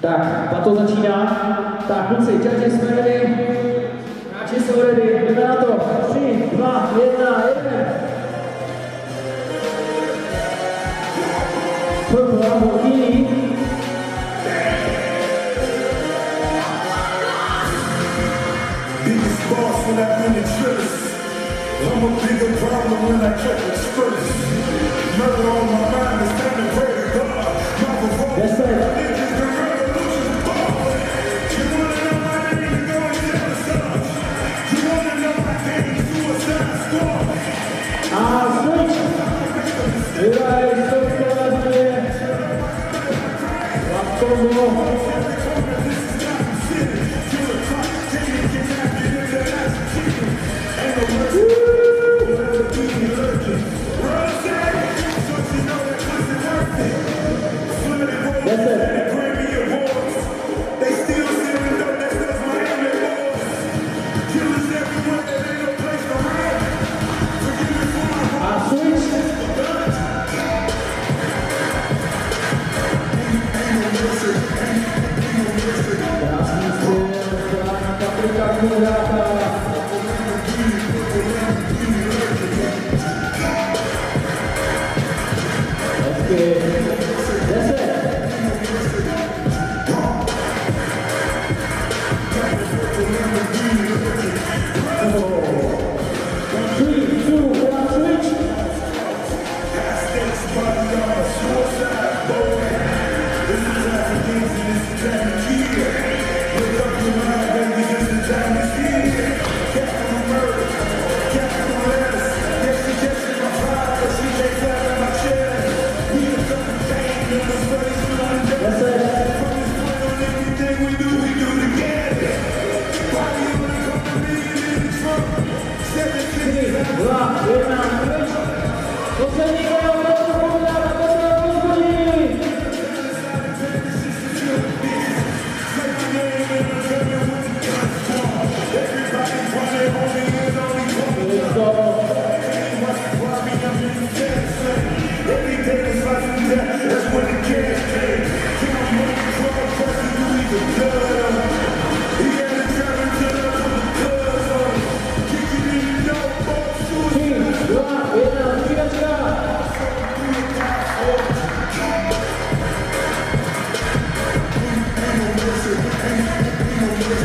Tak, ta to začíná. Tak, kluci, čatě jsme ready. Hráči jsou ready. Jdeme na to. 3, 2, 1, 1. Bravo, Kini. Biggest boss when I'm in the church. I'm a bigger problem when I check the first. Come on. Amen.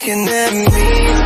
looking at me.